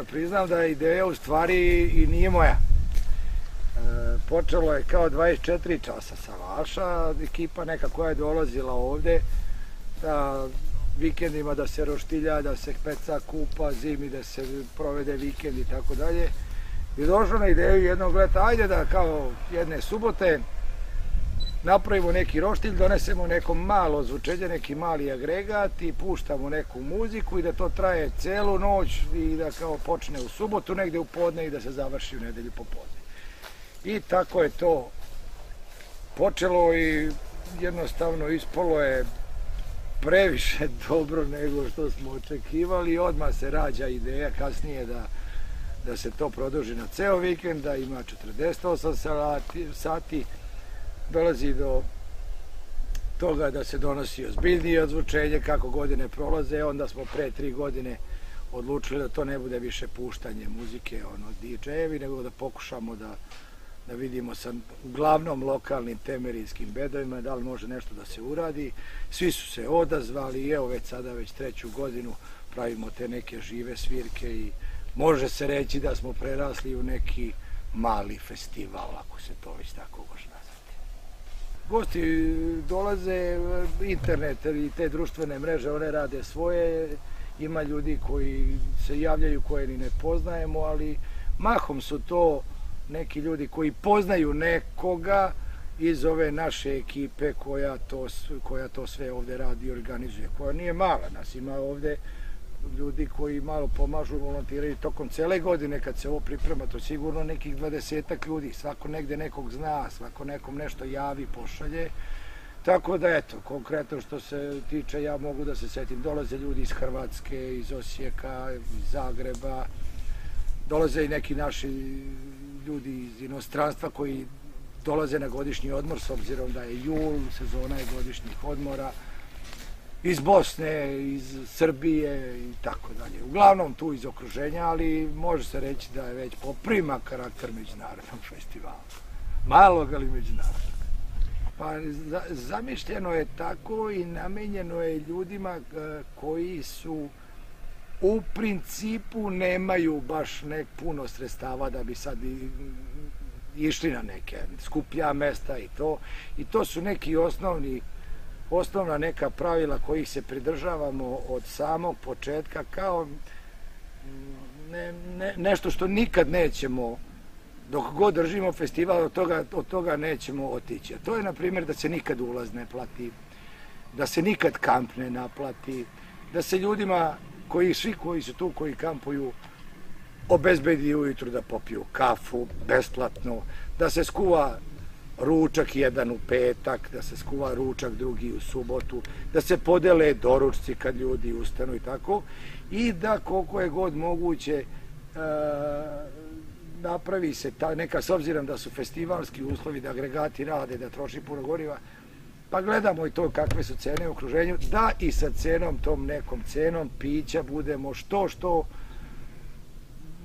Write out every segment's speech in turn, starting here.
da priznam da ideja u stvari i nije moja. E, počelo je kao 24 časa sa Vaša, ekipa neka koja je dolazila ovde, da vikendima da se roštilja, da se peca kupa, zimi da se provede vikend i tako dalje. I došlo na ideju jednog leta, ajde da kao jedne subote napravimo neki roštilj, donesemo neko malo zvučenje, neki mali agregat i puštamo neku muziku i da to traje celu noć i da kao počne u subotu, negde u podne i da se završi u nedelju popodne. I tako je to počelo i jednostavno ispolo je previše dobro nego što smo očekivali. Odmah se rađa ideja kasnije da, da se to produži na ceo vikend, da ima 48 sati, sati. Dolazi do toga da se donosi ozbiljnije odzvučenje kako godine prolaze. Onda smo pre tri godine odlučili da to ne bude više puštanje muzike ono DJ-evi, nego da pokušamo da da vidimo sa uglavnom lokalnim temerijskim bedovima da li može nešto da se uradi. Svi su se odazvali i evo već sada već treću godinu pravimo te neke žive svirke i može se reći da smo prerasli u neki mali festival, ako se to već tako može nazvati. Gosti dolaze, internet i te društvene mreže, one rade svoje, ima ljudi koji se javljaju koje ni ne poznajemo, ali mahom su to neki ljudi koji poznaju nekoga iz ove naše ekipe koja to, koja to sve ovde radi i organizuje, koja nije mala, nas ima ovde ljudi koji malo pomažu, volontiraju tokom cele godine. Kad se ovo priprema, to sigurno nekih dvadesetak ljudi, svako negde nekog zna, svako nekom nešto javi, pošalje, Tako da, eto, konkretno što se tiče, ja mogu da se setim, dolaze ljudi iz Hrvatske, iz Osijeka, iz Zagreba, dolaze i neki naši ljudi iz inostranstva koji dolaze na godišnji odmor s obzirom da je jul, sezona je godišnjih odmora iz Bosne, iz Srbije i tako dalje. Uglavnom tu iz okruženja, ali može se reći da je već poprima karakter međunarodnog festivala. Malog, ali međunarodnog. Pa zamišljeno je tako i namenjeno je ljudima eh, koji su u principu nemaju baš nek puno sredstava da bi sad išli na neke skuplja mesta i to. I to su neki osnovni osnovna neka pravila kojih se pridržavamo od samog početka kao ne, ne, nešto što nikad nećemo dok god držimo festival od toga, od toga nećemo otići. A to je na primjer da se nikad ulaz ne plati, da se nikad kamp ne naplati, da se ljudima koji svi koji su tu, koji kampuju, obezbedi ujutru da popiju kafu besplatno, da se skuva ručak jedan u petak, da se skuva ručak drugi u subotu, da se podele doručci kad ljudi ustanu i tako, i da koliko je god moguće e, napravi se ta neka, s obzirom da su festivalski uslovi, da agregati rade, da troši puno goriva, pa gledamo i to kakve su cene u okruženju, da i sa cenom, tom nekom cenom pića budemo što što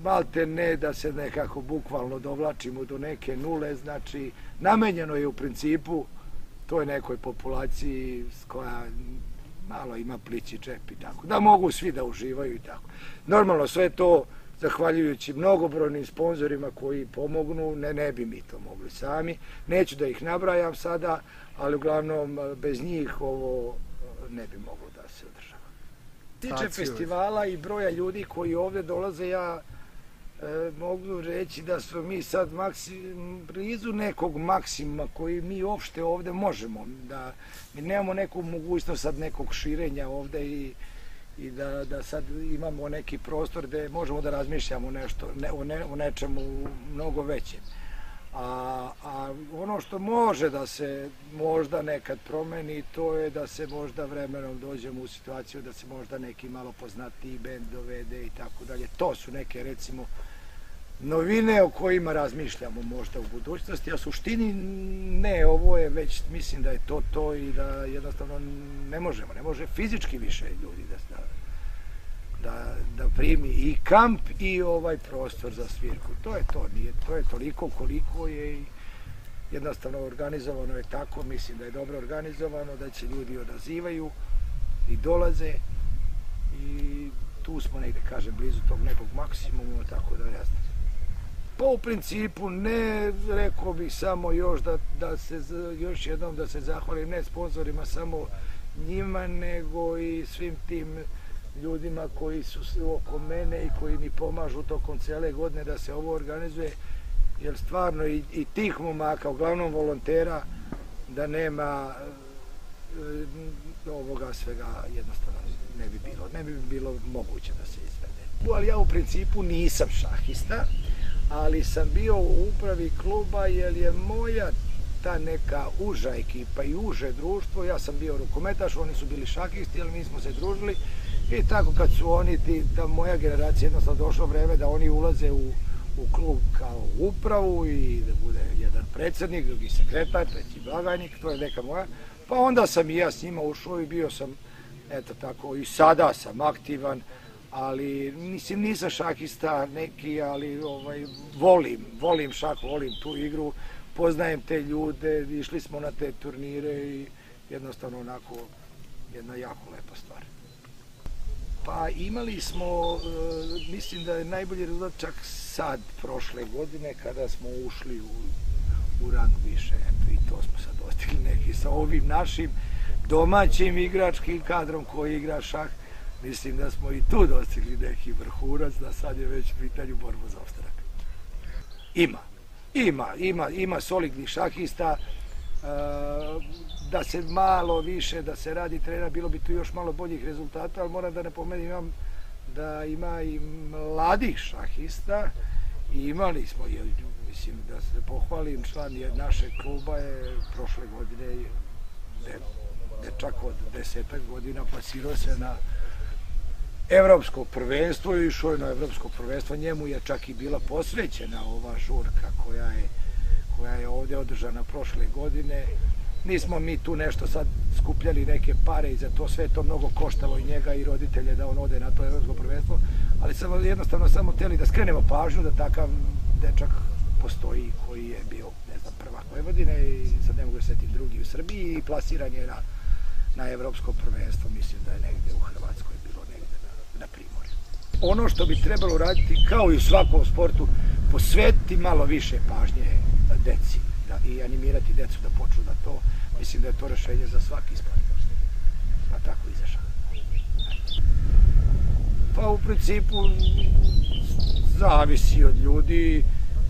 malte ne da se nekako bukvalno dovlačimo do neke nule, znači namenjeno je u principu toj nekoj populaciji s koja malo ima plići čep i tako, da mogu svi da uživaju i tako. Normalno sve to zahvaljujući mnogobrojnim sponzorima koji pomognu, ne, ne bi mi to mogli sami, neću da ih nabrajam sada, ali uglavnom bez njih ovo ne bi moglo da se održava. Tiče festivala i broja ljudi koji ovde dolaze, ja e, mogu reći da smo mi sad maksim, blizu nekog maksima koji mi uopšte ovde možemo. Da mi nemamo neku mogućnost sad nekog širenja ovde i, i da, da sad imamo neki prostor gde možemo da razmišljamo nešto, ne, o, ne, o nečemu mnogo većem. A, a ono što može da se možda nekad promeni, to je da se možda vremenom dođemo u situaciju da se možda neki malo poznatiji bend dovede i tako dalje. To su neke recimo novine o kojima razmišljamo možda u budućnosti, a suštini ne, ovo je već, mislim da je to to i da jednostavno ne možemo, ne može fizički više ljudi da, da, da primi i kamp i ovaj prostor za svirku. To je to, nije, to je toliko koliko je i jednostavno organizovano je tako, mislim da je dobro organizovano, da će ljudi odazivaju i dolaze i tu smo negde, kažem, blizu tog nekog maksimuma, tako da ne znam. Pa u principu ne rekao bih samo još da, da se još jednom da se zahvalim ne sponsorima samo njima nego i svim tim ljudima koji su oko mene i koji mi pomažu tokom cele godine da se ovo organizuje jer stvarno i, i tih momaka, uglavnom volontera da nema e, ovoga svega jednostavno ne bi bilo, ne bi bilo moguće da se izvede. Ali ja u principu nisam šahista, ali sam bio u upravi kluba jer je moja ta neka uža ekipa i uže društvo, ja sam bio rukometaš, oni su bili šakisti, ali mi smo se družili. I tako kad su oni, ti, ta moja generacija jednostavno došlo vreme da oni ulaze u, u klub kao upravu i da bude jedan predsjednik, drugi sekretar, treći blagajnik, to je neka moja, pa onda sam i ja s njima ušao i bio sam, eto tako, i sada sam aktivan, ali mislim nisam šakista neki, ali ovaj volim, volim šak, volim tu igru, poznajem te ljude, išli smo na te turnire i jednostavno onako jedna jako lepa stvar. Pa imali smo, eh, mislim da je najbolji rezultat čak sad, prošle godine, kada smo ušli u, u rang više, eto i to smo sad dostigli neki sa ovim našim domaćim igračkim kadrom koji igra šah, mislim da smo i tu dostigli neki vrhurac, da sad je već pitanju borbu za ostarak. Ima, ima, ima, ima solidnih šahista, e, da se malo više, da se radi trena, bilo bi tu još malo boljih rezultata, ali moram da ne pomenim, imam da ima i mladih šahista i imali smo, je, mislim, da se pohvalim, član je našeg kluba je prošle godine de, dečak od desetak godina pasirao se na evropsko prvenstvo i išao je na evropsko prvenstvo. Njemu je čak i bila posvećena ova žurka koja je, koja je ovdje održana prošle godine. Nismo mi tu nešto sad skupljali neke pare i za to sve to mnogo koštalo i njega i roditelje da on ode na to evropsko prvenstvo, ali samo jednostavno samo teli da skrenemo pažnju da takav dečak postoji koji je bio, ne znam, prvak Vojvodine i sad ne mogu se drugi u Srbiji i plasiran je na, na evropsko prvenstvo, mislim da je negde u Hrvatskoj na primorju. Ono što bi trebalo raditi, kao i u svakom sportu, posvetiti malo više pažnje deci da, i animirati decu da počnu da to, mislim da je to rešenje za svaki sport. Pa tako i za. Pa u principu zavisi od ljudi,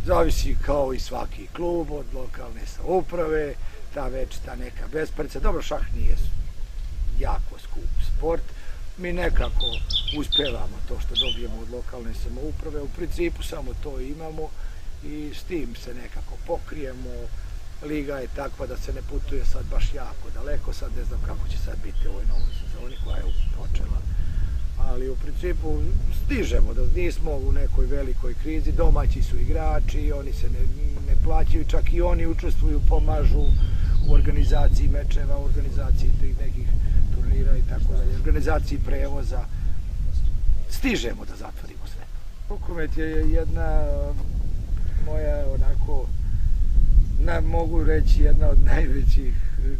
zavisi kao i svaki klub, od lokalne uprave, ta već ta neka besprca. Dobro, šah nije jako skup sport, mi nekako uspevamo to što dobijemo od lokalne samouprave, u principu samo to imamo i s tim se nekako pokrijemo. Liga je takva da se ne putuje sad baš jako daleko, sad ne znam kako će sad biti u ovoj novoj sezoni koja je počela. Ali u principu stižemo da nismo u nekoj velikoj krizi, domaći su igrači, oni se ne, ne plaćaju, čak i oni učestvuju, pomažu u organizaciji mečeva, u organizaciji tih nekih turnira i tako dalje, organizaciji prevoza, stižemo da zatvorimo sve. Rukomet je jedna moja onako, na, mogu reći jedna od najvećih,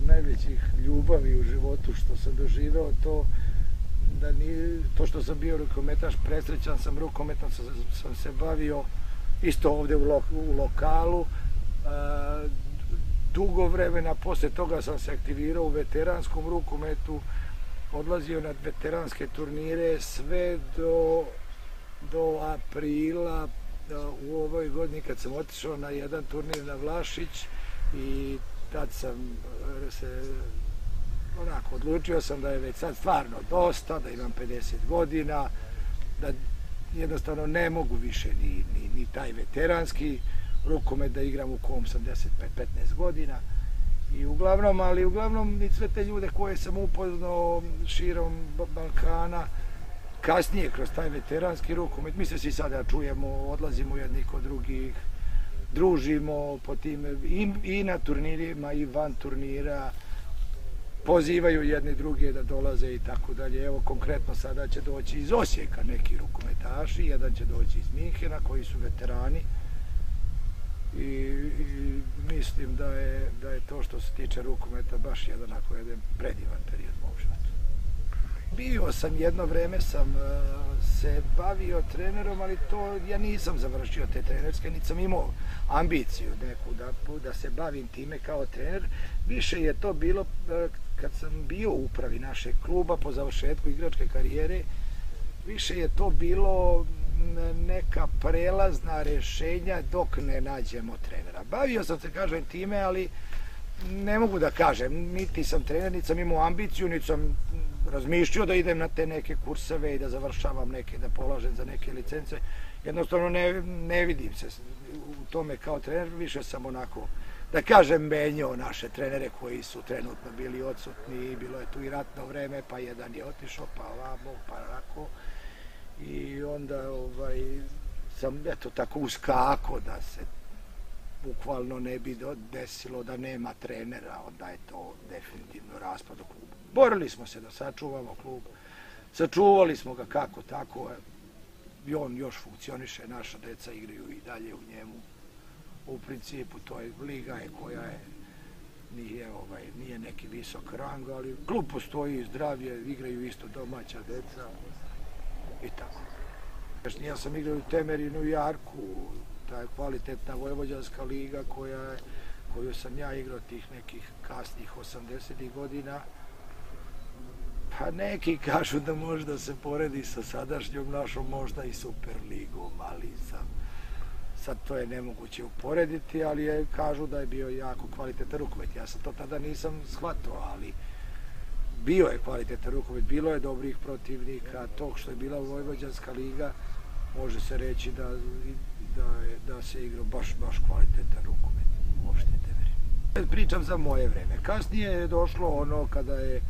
najvećih ljubavi u životu što sam doživeo to da ni, to što sam bio rukometaš, presrećan sam rukometom, sam, sam se bavio isto ovdje u, lo, u lokalu, a, dugo vremena, posle toga sam se aktivirao u veteranskom rukometu, odlazio na veteranske turnire sve do, do aprila u ovoj godini kad sam otišao na jedan turnir na Vlašić i tad sam e, se onako odlučio sam da je već sad stvarno dosta, da imam 50 godina, da jednostavno ne mogu više ni, ni, ni taj veteranski rukomet da igram u kom sam 10-15 godina. I uglavnom, ali uglavnom i sve te ljude koje sam upoznao širom Balkana, kasnije kroz taj veteranski rukomet, mi se svi sada čujemo, odlazimo jedni kod drugih, družimo po tim, i, i na turnirima i van turnira, pozivaju jedni druge da dolaze i tako dalje. Evo konkretno sada će doći iz Osijeka neki rukometaši, jedan će doći iz Minhena koji su veterani, i, i mislim da je, da je to što se tiče rukometa baš jedan ako jedan predivan period mog života. Bio sam jedno vreme sam uh, se bavio trenerom, ali to ja nisam završio te trenerske, niti sam imao ambiciju neku da, da se bavim time kao trener. Više je to bilo e, kad sam bio u upravi našeg kluba po završetku igračke karijere, više je to bilo neka prelazna rešenja dok ne nađemo trenera. Bavio sam se, kažem, time, ali ne mogu da kažem, niti sam trener, niti sam imao ambiciju, niti sam razmišljao da idem na te neke kurseve i da završavam neke, da polažem za neke licence. Jednostavno ne, ne vidim se u tome kao trener, više sam onako, da kažem, menjao naše trenere koji su trenutno bili odsutni, bilo je tu i ratno vreme, pa jedan je otišao, pa ovamo, pa onako. I onda ovaj, sam eto tako uskako da se bukvalno ne bi desilo da nema trenera, onda je to definitivno raspad u klubu. Borili smo se da sačuvamo klub, sačuvali smo ga kako tako, e, i on još funkcioniše, naša deca igraju i dalje u njemu. U principu to je liga je koja je nije ovaj nije neki visok rang, ali klub postoji, zdravje, igraju isto domaća deca i tako. Ja sam igrao u Temerinu i Jarku, ta je kvalitetna Vojvođanska liga koja je, koju sam ja igrao tih nekih kasnih 80-ih godina. Pa neki kažu da možda se poredi sa sadašnjom našom možda i Superligom, ali sam sad to je nemoguće uporediti, ali je, kažu da je bio jako kvalitetan rukomet. Ja sam to tada nisam shvatao, ali bio je kvalitetan rukomet, bilo je dobrih protivnika, tog što je bila Vojvođanska liga, može se reći da da, je, da se igrao baš, baš kvalitetan rukomet. Uopšte te verim. Pričam za moje vreme. Kasnije je došlo ono kada je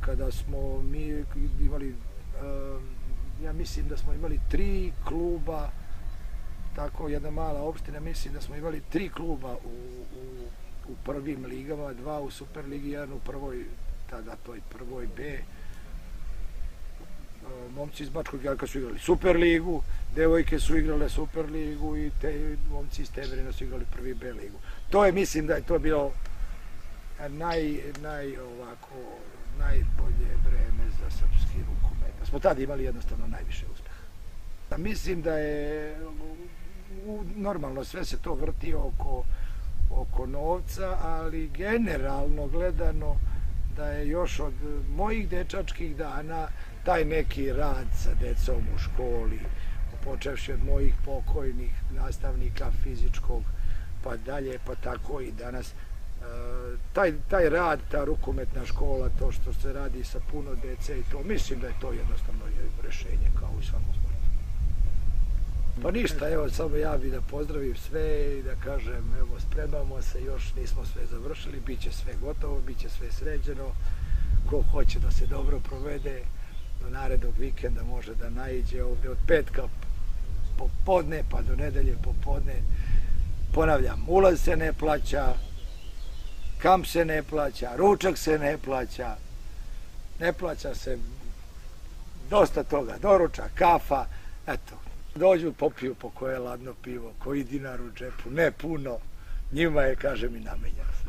kada smo mi imali um, ja mislim da smo imali tri kluba tako jedna mala opština mislim da smo imali tri kluba u, u, u prvim ligama dva u Superligi jedan u prvoj tada toj prvoj B momci iz Bačkog Jarka su igrali Superligu, devojke su igrale Superligu i te momci iz Teverina su igrali prvi B ligu. To je, mislim da je to bilo naj, naj ovako, najbolje vreme za srpski rukomet. Da smo tada imali jednostavno najviše uspeha. Da mislim da je u, normalno sve se to vrti oko, oko novca, ali generalno gledano da je još od mojih dečačkih dana taj neki rad sa decom u školi, počevši od mojih pokojnih nastavnika fizičkog, pa dalje, pa tako i danas, e, taj, taj rad, ta rukometna škola, to što se radi sa puno dece i to, mislim da je to jednostavno rešenje kao u svakom. Pa ništa, evo, samo ja bih da pozdravim sve i da kažem, evo, spremamo se, još nismo sve završili, bit će sve gotovo, bit će sve sređeno, ko hoće da se dobro provede, do narednog vikenda može da naiđe ovdje od petka popodne pa do nedelje popodne. Ponavljam, ulaz se ne plaća, kamp se ne plaća, ručak se ne plaća, ne plaća se dosta toga, doručak, kafa, eto, dođu, popiju po koje ladno pivo, koji dinar u džepu, ne puno, njima je, kažem, i namenjeno